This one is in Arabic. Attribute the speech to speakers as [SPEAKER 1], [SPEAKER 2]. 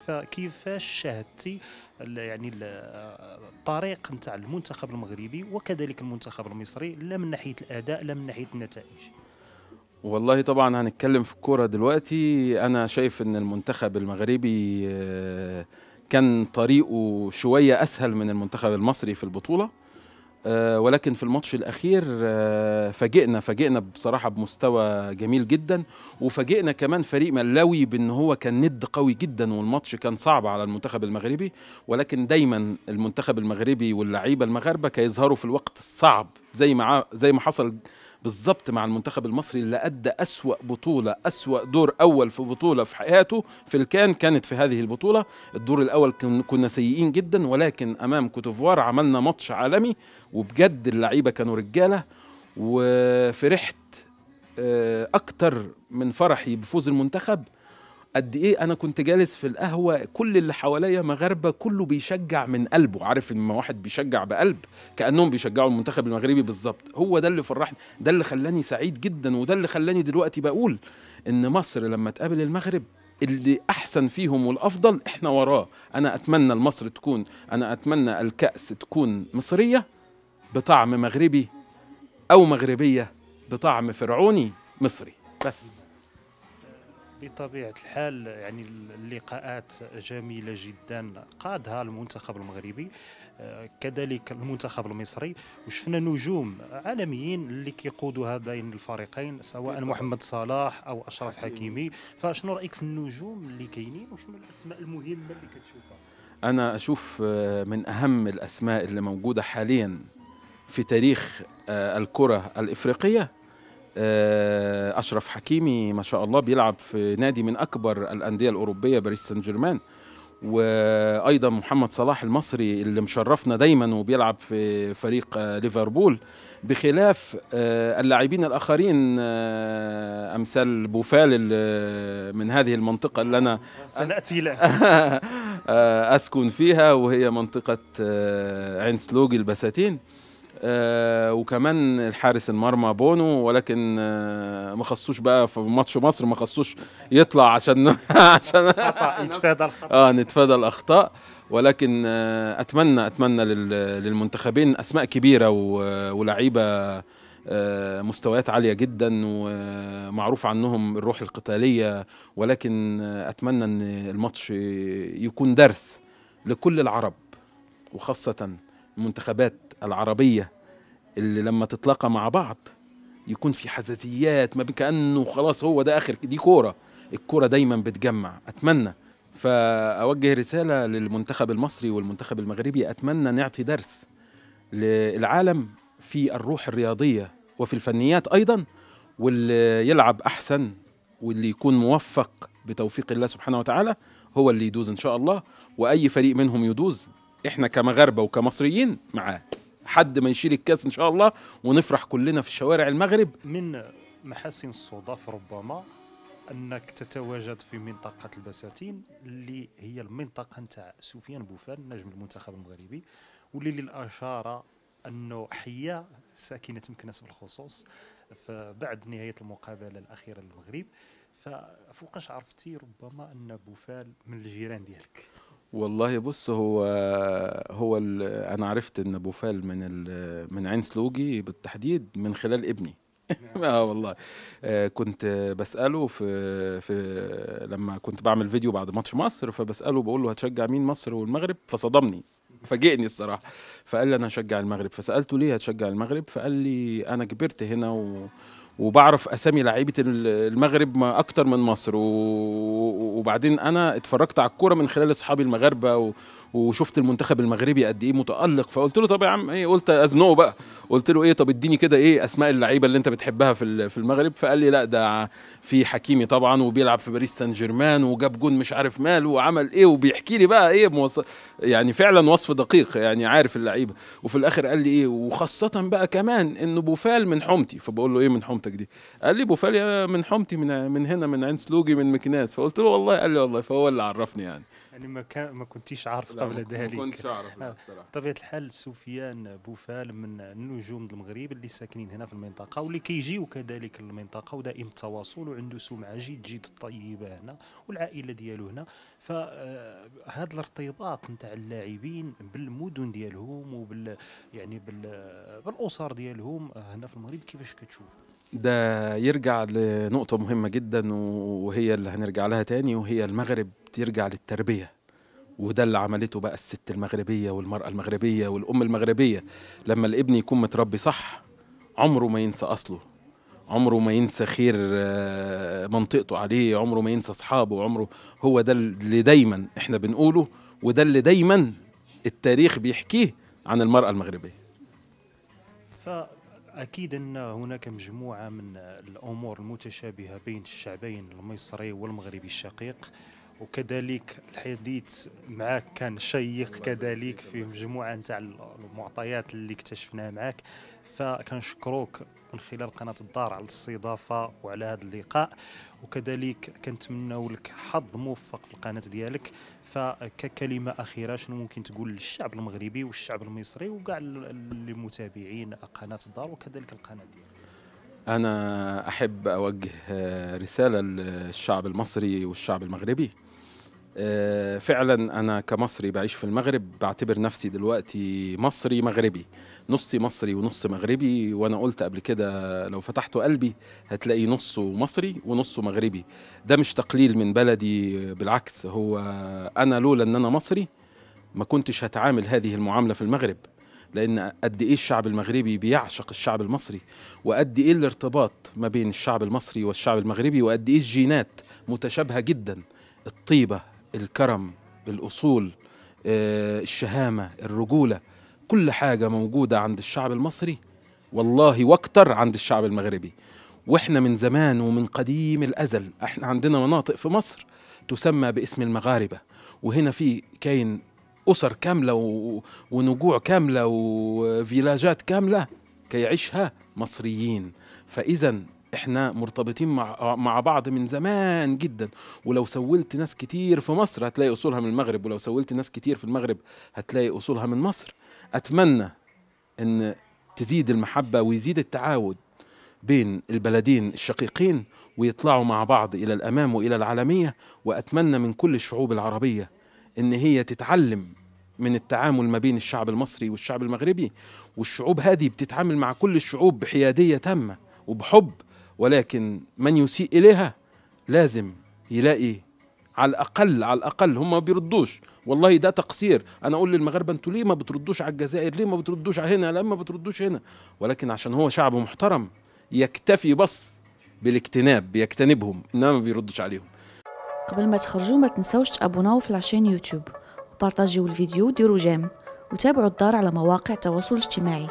[SPEAKER 1] فكيفاش شاهدتي يعني ال- الطريق نتاع المنتخب المغربي وكذلك المنتخب المصري لا من ناحية الأداء لا من ناحية النتائج؟
[SPEAKER 2] والله طبعا هنتكلم في الكورة دلوقتي. أنا شايف إن المنتخب المغربي آه، كان طريقه شوية أسهل من المنتخب المصري في البطولة. آه، ولكن في الماتش الأخير آه، فاجئنا فاجئنا بصراحة بمستوى جميل جدا وفاجئنا كمان فريق ملاوي بأن هو كان ند قوي جدا والماتش كان صعب على المنتخب المغربي ولكن دايما المنتخب المغربي واللعيبة المغاربة كيظهروا في الوقت الصعب زي ما زي ما حصل بالظبط مع المنتخب المصري اللي أدى أسوأ بطولة أسوأ دور أول في بطولة في حياته في الكان كانت في هذه البطولة. الدور الأول كن- كنا سيئين جدا ولكن أمام كوتوفوار عملنا ماتش عالمي وبجد اللعيبة كانوا رجالة. وفرحت آه، أكتر من فرحي بفوز المنتخب قد إيه أنا كنت جالس في القهوة كل اللي حواليا مغاربة كله بيشجع من قلبه. عارف إن واحد بيشجع بقلب؟ كأنهم بيشجعوا المنتخب المغربي بالظبط هو ده اللي فرحني ده اللي خلاني سعيد جدا وده اللي خلاني دلوقتي بقول إن مصر لما تقابل المغرب اللي أحسن فيهم والأفضل إحنا وراه. أنا أتمنى لمصر تكون أنا أتمنى الكأس تكون مصرية بطعم مغربي أو مغربية بطعم فرعوني مصري. بس.
[SPEAKER 1] بطبيعة الحال يعني اللقاءات جميلة جدا. قادها المنتخب المغربي آه، كذلك المنتخب المصري وشفنا نجوم عالميين اللي كيقودوا هذين الفريقين سواء محمد صلاح أو أشرف حكيمي. فشنو رأيك في النجوم اللي كاينين وشنو الأسماء المهمة اللي كتشوفها؟
[SPEAKER 2] أنا أشوف آه، من أهم الأسماء اللي موجودة حاليا في تاريخ آه، الكرة آه، أشرف حكيمي ما شاء الله بيلعب في نادي من أكبر الأندية الأوروبية باريس سان جيرمان وأيضا محمد صلاح المصري اللي مشرفنا دايما وبيلعب في فريق آه، ليفربول. بخلاف آه، اللاعبين الآخرين آه، أمثال بوفال من هذه المنطقة اللي أنا
[SPEAKER 1] سنأتي لها
[SPEAKER 2] أسكن فيها وهي منطقة عين سلوجي البساتين. آه، وكمان الحارس المرمى بونو ولكن آه، ما خصوش بقى في ماتش مصر ما خصوش يطلع عشان عشان
[SPEAKER 1] خطأ يتفادى الخطأ.
[SPEAKER 2] آه نتفادى الأخطاء. ولكن آه، أتمنى أتمنى لل- للمنتخبين أسماء كبيرة و- ولاعيبه آه، مستويات عالية جدا ومعروف عنهم الروح القتالية. ولكن أتمنى إن الماتش يكون درس لكل العرب وخاصة المنتخبات العربية اللي لما تتلاقى مع بعض يكون في حساسيات ما كأنه خلاص هو ده آخر دي كورة. الكورة دايما بتجمع. أتمنى. فأوجه رسالة للمنتخب المصري والمنتخب المغربي. أتمنى نعطي درس للعالم في الروح الرياضية وفي الفنيات أيضا واللي يلعب أحسن واللي يكون موفق بتوفيق الله سبحانه وتعالى هو اللي يدوز إن شاء الله. وأي فريق منهم يدوز إحنا كمغاربة وكمصريين معاه. حد ما يشيل الكاس إن شاء الله ونفرح كلنا في شوارع المغرب.
[SPEAKER 1] من محاسن الصدف ربما أنك تتواجد في منطقة البساتين اللي هي المنطقة نتاع سفيان بوفال نجم المنتخب المغربي. واللي للأشارة انه حيا ساكنة مكناس بالخصوص فبعد نهاية المقابلة الأخيرة للمغرب. ففوقاش عرفتي ربما أن بوفال من الجيران ديالك.
[SPEAKER 2] والله بص هو هو أنا عرفت إن بوفال من من عين سلوجي بالتحديد من خلال ابني. آه والله. آه كنت بسأله في في لما كنت بعمل فيديو بعد ماتش مصر فبسأله بقول له هتشجع مين مصر والمغرب؟ فصدمني. فاجئني الصراحة. فقال لي أنا هشجع المغرب. فسألته ليه هتشجع المغرب؟ فقال لي أنا كبرت هنا و وبعرف أسامي لعيبة ال- المغرب ما أكتر من مصر. وبعدين أنا اتفرجت على الكورة من خلال أصحابي المغاربة. وشفت المنتخب المغربي قد إيه متألق. فقلت له طب يا عم إيه؟ قلت ازنقه بقى. قلت له إيه؟ طب اديني كده إيه أسماء اللعيبة اللي أنت بتحبها في في المغرب. فقال لي لا ده في حكيمي طبعا وبيلعب في باريس سان جيرمان وجاب جون مش عارف ماله وعمل إيه وبيحكي لي بقى إيه موص... يعني فعلا وصف دقيق يعني عارف اللعيبة. وفي الآخر قال لي إيه وخاصة بقى كمان إنه بوفال من حومتي. فبقول له إيه من حومتك دي؟ قال لي بوفال من حومتي من من هنا من عين سلوجي من مكناس. فقلت له والله قال لي والله فهو اللي عرفني يعني.
[SPEAKER 1] يعني ما كان ما كنتيش عارف قبل ذلك
[SPEAKER 2] ما كنتش لا
[SPEAKER 1] آه.
[SPEAKER 2] الصراحة.
[SPEAKER 1] بطبيعه الحال سفيان بوفال من النجوم المغرب اللي ساكنين هنا في المنطقة واللي كيجيو كذلك المنطقة ودائم التواصل وعنده سمعة جد جد طيبة هنا والعائلة ديالو هنا. فهذا الارتباط نتاع اللاعبين بالمدن ديالهم وبال يعني بال بالأسر ديالهم هنا في المغرب كيفاش كتشوف؟
[SPEAKER 2] ده يرجع لنقطة مهمة جدا وهي اللي هنرجع لها تاني وهي المغرب. ترجع للتربية. وده اللي عملته بقى الست المغربية والمرأة المغربية والأم المغربية. لما الابن يكون متربي صح عمره ما ينسى أصله. عمره ما ينسى خير آه، منطقته عليه. عمره ما ينسى أصحابه. عمره هو ده اللي دايما إحنا بنقوله وده اللي دايما التاريخ بيحكيه عن المرأة المغربية.
[SPEAKER 1] فأكيد أن هناك مجموعة من الأمور المتشابهة بين الشعبين المصري والمغربي الشقيق. وكذلك الحديث معك كان شيق كذلك في مجموعة نتاع المعطيات اللي اكتشفناها معك فكنشكروك من خلال قناة الدار على الاستضافة وعلى هذا اللقاء. وكذلك كنتمنوا لك حظ موفق في القناة ديالك. فككلمة أخيرة شنو ممكن تقول للشعب المغربي والشعب المصري وكاع المتابعين قناة الدار وكذلك القناة ديالك؟
[SPEAKER 2] أنا أحب أوجه آه، رسالة للشعب المصري والشعب المغربي. فعلا أنا كمصري بعيش في المغرب بعتبر نفسي دلوقتي مصري مغربي. نصي مصري ونص مغربي وأنا قلت قبل كده لو فتحت قلبي هتلاقي نصه مصري ونصه مغربي. ده مش تقليل من بلدي بالعكس هو أنا لولا أن أنا مصري ما كنتش هتعامل هذه المعاملة في المغرب. لأن قد إيه الشعب المغربي بيعشق الشعب المصري؟ وقد إيه الارتباط ما بين الشعب المصري والشعب المغربي؟ وقد إيه الجينات متشابهة جدا؟ الطيبة الكرم الأصول آه، الشهامة الرجولة كل حاجة موجودة عند الشعب المصري والله وأكتر عند الشعب المغربي. وإحنا من زمان ومن قديم الأزل إحنا عندنا مناطق في مصر تسمى باسم المغاربة. وهنا في كاين أسر كاملة و... ونجوع كاملة وفيلاجات كاملة كي يعيشها مصريين. فاذا إحنا مرتبطين مع مع بعض من زمان جدا. ولو سولت ناس كتير في مصر هتلاقي أصولها من المغرب ولو سولت ناس كتير في المغرب هتلاقي أصولها من مصر. أتمنى إن تزيد المحبة ويزيد التعاون بين البلدين الشقيقين ويطلعوا مع بعض إلى الأمام وإلى العالمية. وأتمنى من كل الشعوب العربية إن هي تتعلم من التعامل ما بين الشعب المصري والشعب المغربي. والشعوب هذه بتتعامل مع كل الشعوب بحيادية تامة وبحب ولكن من يسيء إليها لازم يلاقي على الأقل على الأقل هم ما بيردوش. والله ده تقصير. أنا أقول للمغاربة أنتوا ليه ما بتردوش على الجزائر؟ ليه ما بتردوش على هنا؟ ليه ما بتردوش هنا. ولكن عشان هو شعب محترم يكتفي بس بالاجتناب بيجتنبهم إنما ما بيردش عليهم.
[SPEAKER 3] قبل ما تخرجوا ما تنسوش تابوناو في العشان يوتيوب. وبارطاجيو الفيديو وديروا جيم. وتابعوا الدار على مواقع التواصل الاجتماعي.